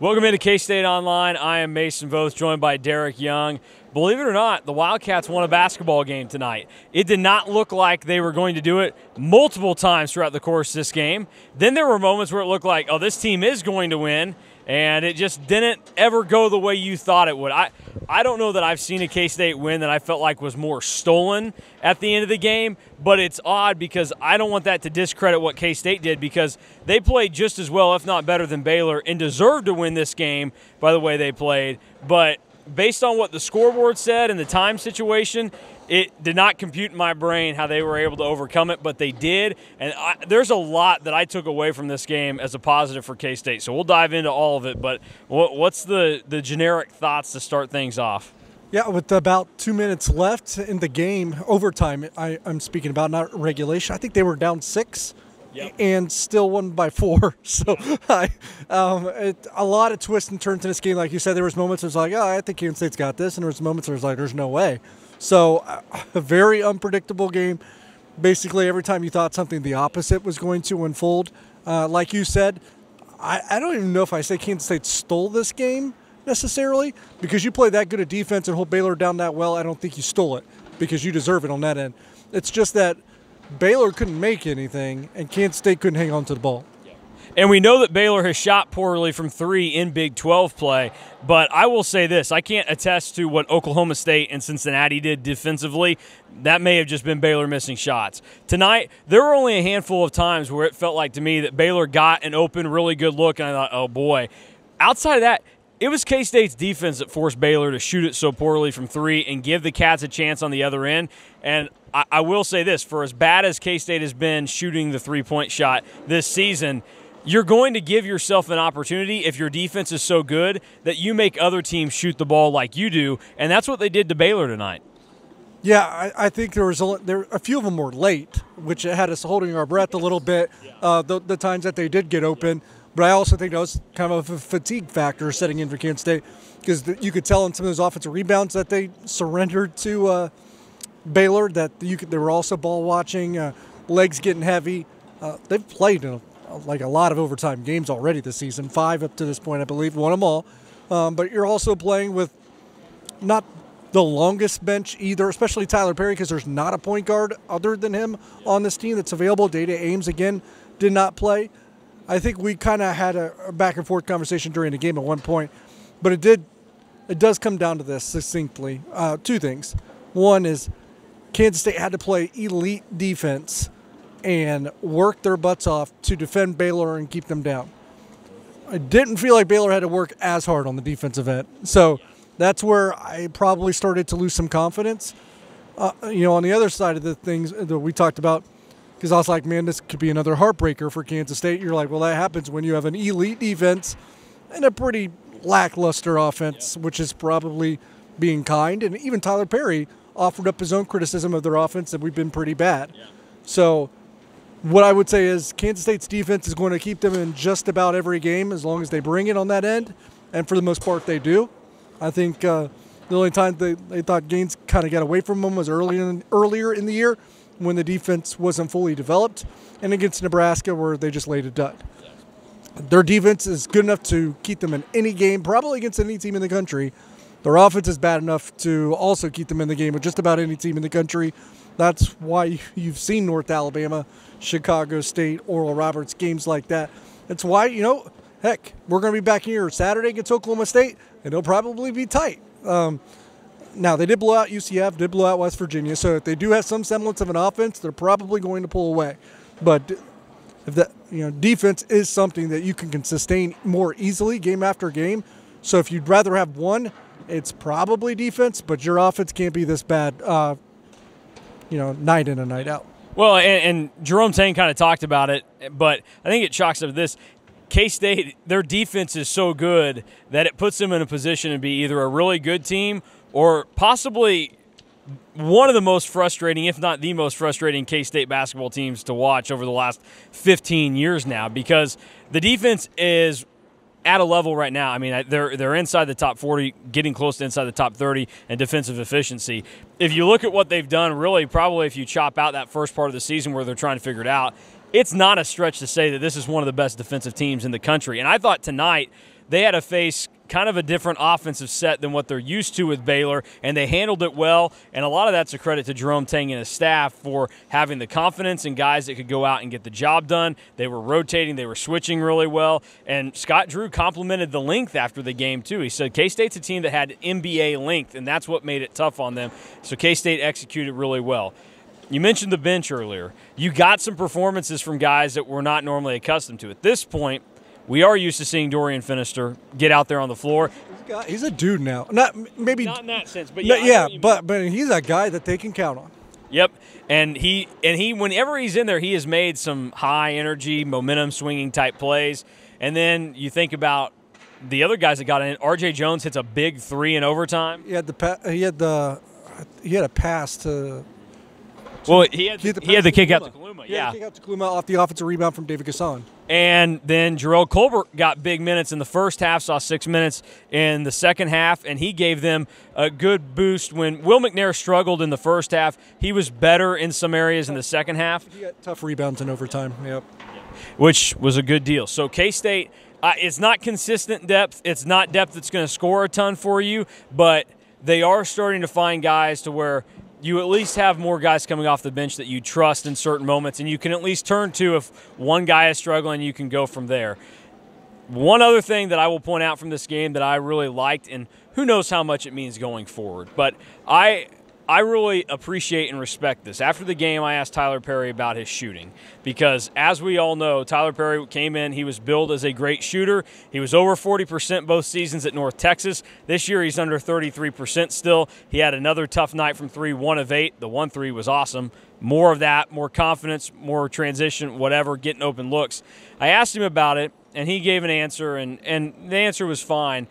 Welcome into K State Online. I am Mason Voth, joined by Derek Young. Believe it or not, the Wildcats won a basketball game tonight. It did not look like they were going to do it multiple times throughout the course of this game. Then there were moments where it looked like, oh, this team is going to win and it just didn't ever go the way you thought it would. I I don't know that I've seen a K-State win that I felt like was more stolen at the end of the game, but it's odd because I don't want that to discredit what K-State did because they played just as well if not better than Baylor and deserved to win this game by the way they played, but based on what the scoreboard said and the time situation, it did not compute in my brain how they were able to overcome it, but they did. And I, there's a lot that I took away from this game as a positive for K State. So we'll dive into all of it. But what, what's the, the generic thoughts to start things off? Yeah, with about two minutes left in the game, overtime, I, am speaking about, not regulation. I think they were down six. And still won by four. So I, um, it, a lot of twists and turns in this game. Like you said, there was moments where it was like, oh, I think Kansas State's got this, and there was moments where it was like, there's no way. So uh, a very unpredictable game. Basically, every time you thought something the opposite was going to unfold, uh, like you said, I, I don't even know if I say Kansas State stole this game necessarily because you play that good a defense and hold Baylor down that well. I don't think you stole it because you deserve it on that end. It's just that Baylor couldn't make anything and Kansas State couldn't hang on to the ball. And we know that Baylor has shot poorly from three in Big 12 play, but I will say this I can't attest to what Oklahoma State and Cincinnati did defensively. That may have just been Baylor missing shots. Tonight, there were only a handful of times where it felt like to me that Baylor got an open, really good look, and I thought, oh boy. Outside of that, it was K State's defense that forced Baylor to shoot it so poorly from three and give the Cats a chance on the other end. And I, I will say this for as bad as K State has been shooting the three point shot this season, you're going to give yourself an opportunity if your defense is so good that you make other teams shoot the ball like you do, and that's what they did to Baylor tonight. Yeah, I, I think there was a, there a few of them were late, which had us holding our breath a little bit. Uh, the, the times that they did get open, but I also think that was kind of a fatigue factor setting in for Kansas State because you could tell in some of those offensive rebounds that they surrendered to uh, Baylor that you could, they were also ball watching, uh, legs getting heavy. Uh, they've played a like a lot of overtime games already this season, five up to this point, I believe, won them all. Um, but you're also playing with not the longest bench either, especially Tylor Perry, because there's not a point guard other than him on this team that's available. Dai Dai Ames, again, did not play. I think we kind of had a, back and forth conversation during the game at one point, but it did, it does come down to this succinctly. Uh, two things. One is Kansas State had to play elite defense and work their butts off to defend Baylor and keep them down. I didn't feel like Baylor had to work as hard on the defensive end. So that's where I probably started to lose some confidence. Uh, you know, on the other side of the things that we talked about, because I was like, man, this could be another heartbreaker for Kansas State. You're like, well, that happens when you have an elite defense and a pretty lackluster offense, yeah. which is probably being kind. And even Tylor Perry offered up his own criticism of their offense that we've been pretty bad. Yeah. So what I would say is Kansas State's defense is going to keep them in just about every game as long as they bring it on that end, and for the most part they do. I think uh, the only time they, they thought gains kind of got away from them was early in, earlier in the year when the defense wasn't fully developed, and against Nebraska where they just laid a dud. Their defense is good enough to keep them in any game, probably against any team in the country. Their offense is bad enough to also keep them in the game with just about any team in the country. That's why you've seen North Alabama, Chicago State, Oral Roberts, games like that. That's why, you know, heck, we're going to be back here Saturday against Oklahoma State, and it'll probably be tight. Um, now, they did blow out UCF, did blow out West Virginia, so if they do have some semblance of an offense, they're probably going to pull away. But if that, you know, defense is something that you can sustain more easily game after game. So if you'd rather have one, it's probably defense, but your offense can't be this bad uh, you know, night in and night out. Well, and, and Jerome Tang kind of talked about it, but I think it chalks up this. K State, their defense is so good that it puts them in a position to be either a really good team or possibly one of the most frustrating, if not the most frustrating, K State basketball teams to watch over the last 15 years now because the defense is at a level right now. I mean, they're they're inside the top 40, getting close to inside the top 30 in defensive efficiency. If you look at what they've done, really, probably if you chop out that first part of the season where they're trying to figure it out, it's not a stretch to say that this is one of the best defensive teams in the country. And I thought tonight they had to face kind of a different offensive set than what they're used to with Baylor, and they handled it well. And a lot of that's a credit to Jerome Tang and his staff for having the confidence in guys that could go out and get the job done. They were rotating, they were switching really well. And Scott Drew complimented the length after the game, too. He said K State's a team that had NBA length, and that's what made it tough on them. So K State executed really well. You mentioned the bench earlier. You got some performances from guys that we're not normally accustomed to. At this point, we are used to seeing Dorian Finister get out there on the floor. He's a dude now. Not maybe not in that sense, but yeah, no, yeah, but but he's a guy that they can count on. Yep, and he and he whenever he's in there, he has made some high energy, momentum swinging type plays. And then you think about the other guys that got in. R.J. Jones hits a big three in overtime. He had the he had the he had a pass to well, he had, he had, the, he had the kick out to Kaluma. Yeah, kick out to Kaluma off the offensive rebound from David N'Guessan. And then Jerrell Colbert got big minutes in the first half, saw six minutes in the second half, and he gave them a good boost. When Will McNair struggled in the first half, he was better in some areas in the second half. He got tough rebounds in overtime. Yep. Which was a good deal. So K State, uh, it's not consistent depth. It's not depth that's going to score a ton for you, but they are starting to find guys to where you at least have more guys coming off the bench that you trust in certain moments, and you can at least turn to if one guy is struggling, you can go from there. One other thing that I will point out from this game that I really liked, and who knows how much it means going forward, but I I really appreciate and respect this. After the game, I asked Tylor Perry about his shooting because, as we all know, Tylor Perry came in. He was billed as a great shooter. He was over 40% both seasons at North Texas. This year, he's under 33% still. He had another tough night from three, one of eight. The one three was awesome. More of that, more confidence, more transition, whatever, getting open looks. I asked him about it, and he gave an answer, and, and the answer was fine.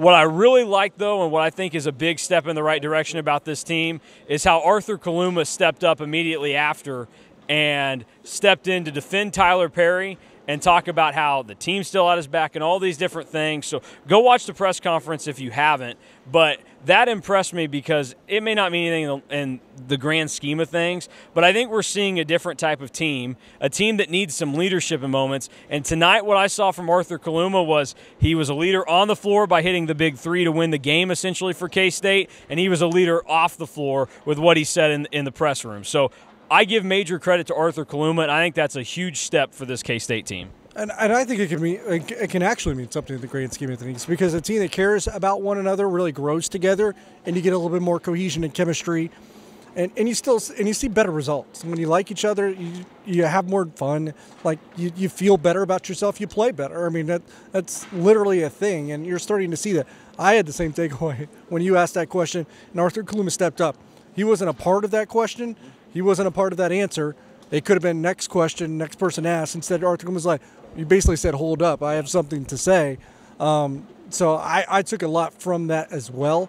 What I really like, though, and what I think is a big step in the right direction about this team is how Arthur Kaluma stepped up immediately after and stepped in to defend Tylor Perry and talk about how the team still had his back and all these different things. So go watch the press conference if you haven't. But that impressed me because it may not mean anything in the grand scheme of things, but I think we're seeing a different type of team, a team that needs some leadership in moments. And tonight, what I saw from Arthur Kaluma was he was a leader on the floor by hitting the big three to win the game, essentially, for K State, and he was a leader off the floor with what he said in, in the press room. So I give major credit to Arthur Kaluma, and I think that's a huge step for this K State team. And, and I think it can mean it can actually mean something in the grand scheme of things because a team that cares about one another really grows together, and you get a little bit more cohesion and chemistry, and, and you still and you see better results when you like each other. You you have more fun, like you, you feel better about yourself. You play better. I mean that that's literally a thing, and you're starting to see that. I had the same takeaway when you asked that question, and Arthur Kaluma stepped up. He wasn't a part of that question. He wasn't a part of that answer. It could have been next question, next person asked. Instead, Arthur was like, you basically said, hold up, I have something to say. Um, so I, I took a lot from that as well.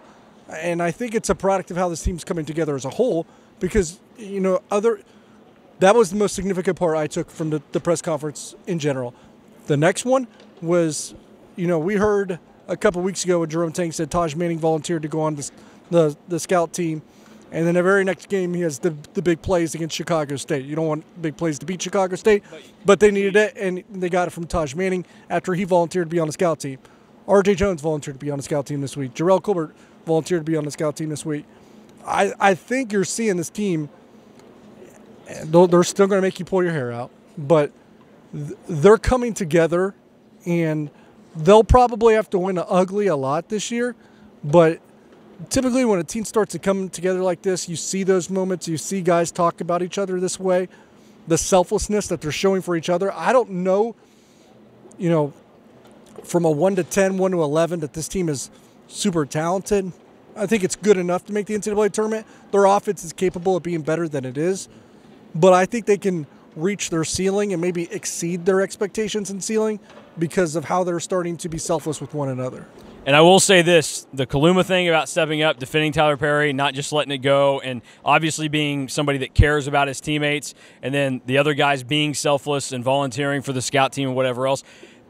And I think it's a product of how this team's coming together as a whole because, you know, other that was the most significant part I took from the, the press conference in general. The next one was, you know, we heard a couple weeks ago when Jerome Tang said Taj Manning volunteered to go on the, the scout team and then the very next game, he has the, the big plays against Chicago State. You don't want big plays to beat Chicago State, but they needed it, and they got it from Taj Manning after he volunteered to be on the scout team. R.J. Jones volunteered to be on the scout team this week. Jerrell Colbert volunteered to be on the scout team this week. I, I think you're seeing this team, they're still going to make you pull your hair out, but they're coming together, and they'll probably have to win ugly a lot this year, but – typically when a team starts to come together like this, you see those moments, you see guys talk about each other this way, the selflessness that they're showing for each other. I don't know, you know, from a 1 to 10, 1 to 11 that this team is super talented. I think it's good enough to make the NCAA tournament. Their offense is capable of being better than it is, but I think they can reach their ceiling and maybe exceed their expectations and ceiling because of how they're starting to be selfless with one another. And I will say this the Kaluma thing about stepping up, defending Tylor Perry, not just letting it go, and obviously being somebody that cares about his teammates, and then the other guys being selfless and volunteering for the scout team and whatever else.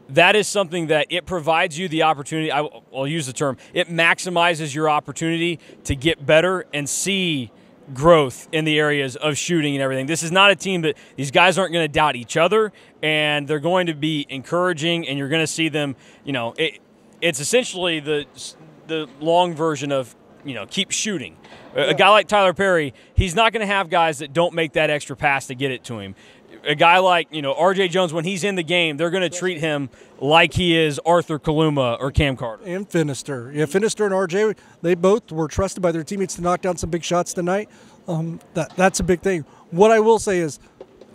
That is something that it provides you the opportunity. I, will use the term, it maximizes your opportunity to get better and see growth in the areas of shooting and everything. This is not a team that these guys aren't going to doubt each other, and they're going to be encouraging, and you're going to see them, you know, it, it's essentially the the long version of you know keep shooting. A- A guy like Tylor Perry, he's not going to have guys that don't make that extra pass to get it to him. A guy like you know R.J. Jones, when he's in the game, they're going to treat him like he is Arthur Kaluma or Cam Carter. and Finister. Yeah, Finister and RJ, they both were trusted by their teammates to knock down some big shots tonight. Um, that that's a big thing. What I will say is,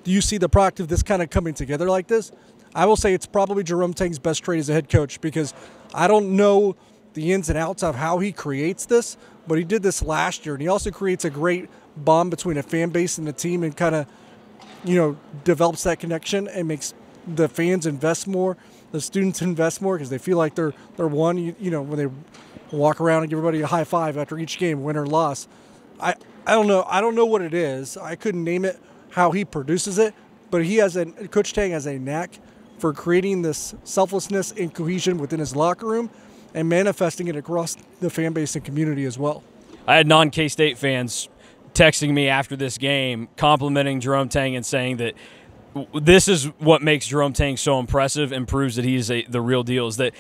do you see the product of this kind of coming together like this? I will say it's probably Jerome Tang's best trade as a head coach because I don't know the ins and outs of how he creates this, but he did this last year, and he also creates a great bond between a fan base and the team, and kind of you know, develops that connection and makes the fans invest more, the students invest more because they feel like they're they're one. You, you know, when they walk around and give everybody a high five after each game, win or loss. I I don't know. I don't know what it is. I couldn't name it how he produces it, but he has a Coach Tang has a knack for creating this selflessness and cohesion within his locker room and manifesting it across the fan base and community as well. I had non K State fans texting me after this game, complimenting Jerome Tang and saying that this is what makes Jerome Tang so impressive and proves that he's a, the real deal. Is that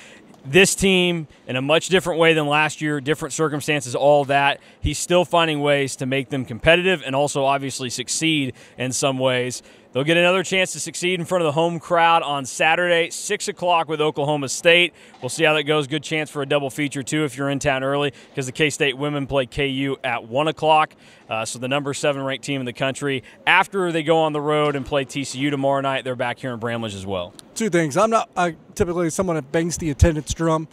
this team, in a much different way than last year, different circumstances, all that, he's still finding ways to make them competitive and also obviously succeed in some ways. They'll get another chance to succeed in front of the home crowd on Saturday, 6 o'clock with Oklahoma State. We'll see how that goes. Good chance for a double feature, too, if you're in town early, because the K State women play KU at 1 o'clock. Uh, so the number seven ranked team in the country. After they go on the road and play TCU tomorrow night, they're back here in Bramlage as well. two things. I'm not I, typically someone that bangs the attendance drum,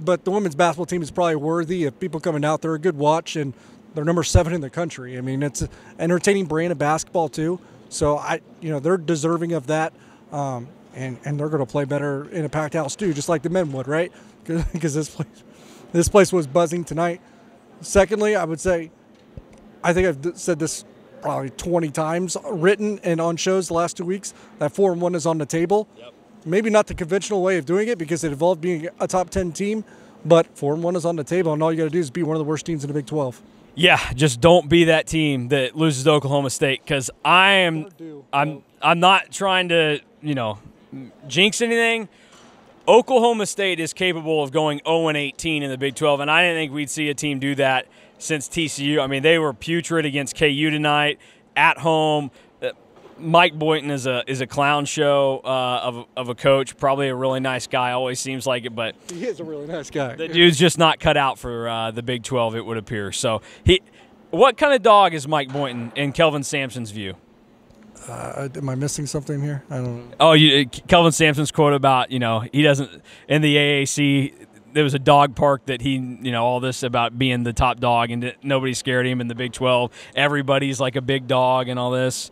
but the women's basketball team is probably worthy of people coming out. They're a good watch, and they're number seven in the country. I mean, it's an entertaining brand of basketball too. So I, you know, they're deserving of that, um, and and they're going to play better in a packed house too, just like the men would, right? Because this place, this place was buzzing tonight. Secondly, I would say, I think I've said this probably 20 times, written and on shows the last two weeks. That four and one is on the table Yep. maybe not the conventional way of doing it because it involved being a top 10 team, but 4 and 1 is on the table, and all you got to do is be one of the worst teams in the Big 12. Yeah, just don't be that team that loses to Oklahoma State because I am. I'm. I'm not trying to, you know, jinx anything. Oklahoma State is capable of going 0 and 18 in the Big 12, and I didn't think we'd see a team do that since TCU. I mean, they were putrid against KU tonight at home. Uh, Mike Boynton is a is a clown show uh, of, of a coach, probably a really nice guy. Always seems like it, but He is a really nice guy. the dude's just not cut out for uh, the Big 12, it would appear. So he, what kind of dog is Mike Boynton in Kelvin Sampson's view? Uh, am I missing something here? I don't know. Oh, you, Kelvin Sampson's quote about you know he doesn't in the AAC. There was a dog park that he, you know, all this about being the top dog and nobody scared him in the Big 12. Everybody's like a big dog and all this.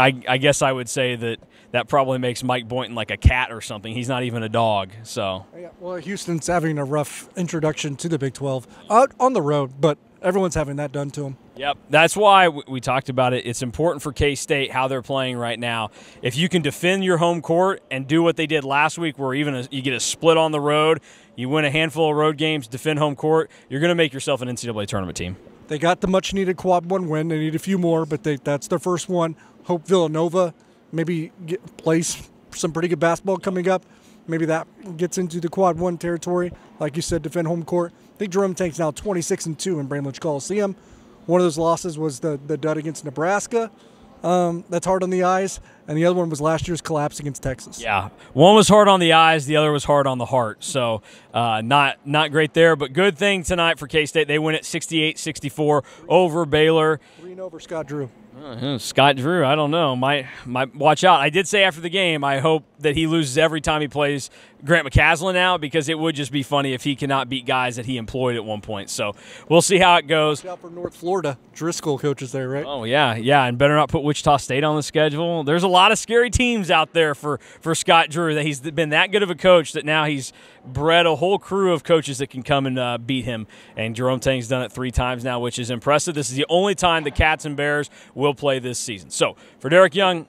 I, I guess I would say that that probably makes Mike Boynton like a cat or something. He's not even a dog. So Yeah, well, Houston's having a rough introduction to the Big 12 out on the road, but everyone's having that done to them. Yep, that's why we talked about it. It's important for K State how they're playing right now. If you can defend your home court and do what they did last week, where even a, you get a split on the road, you win a handful of road games, defend home court, you're going to make yourself an NCAA tournament team. They got the much needed quad one win. They need a few more, but they, that's their first one. Hope Villanova maybe get, plays some pretty good basketball coming up. Maybe that gets into the quad one territory. Like you said, defend home court. I think Jerome Tang's now 26 and 2 in Bramlage Coliseum. One of those losses was the, the dud against Nebraska. Um, that's hard on the eyes. And the other one was last year's collapse against Texas. Yeah, one was hard on the eyes, the other was hard on the heart. So uh, not not great there, but good thing tonight for K State. They win at 68-64 over Baylor. Three and over Scott Drew. Uh, Scott Drew, I don't know. Might might watch out. I did say after the game, I hope that he loses every time he plays Grant McCasland now because it would just be funny if he cannot beat guys that he employed at one point. So we'll see how it goes. Out for North Florida. Driscoll coaches there, right? Oh yeah, yeah, and better not put Wichita State on the schedule. There's a lot of scary teams out there for for Scott Drew. That he's been that good of a coach that now he's bred a whole crew of coaches that can come and uh, beat him. And Jerome Tang's done it three times now, which is impressive. This is the only time the Cats and Bears will play this season. So for Derek Young,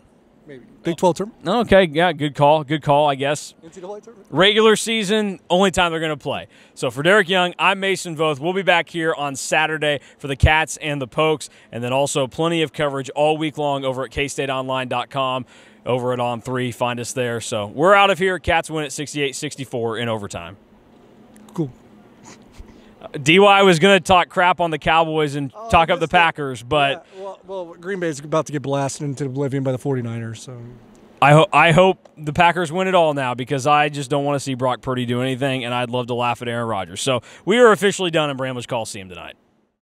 Maybe. Big 12 tournament? okay, yeah, good call, good call, I guess. NCAA tournament? Regular season, only time they're going to play. So for Derek Young, I'm Mason Voth. We'll be back here on Saturday for the Cats and the Pokes, and then also plenty of coverage all week long over at kstateonline.com, over at On3. Find us there. So we're out of here. Cats win at 68 64 in overtime. cool. Dy was going to talk crap on the Cowboys and oh, talk up the Packers, but Yeah, well, well, Green Bay's about to get blasted into oblivion by the 49ers. So I, ho- I hope the Packers win it all now because I just don't want to see Brock Purdy do anything, and I'd love to laugh at Aaron Rodgers. So we are officially done in Bramlage Coliseum tonight.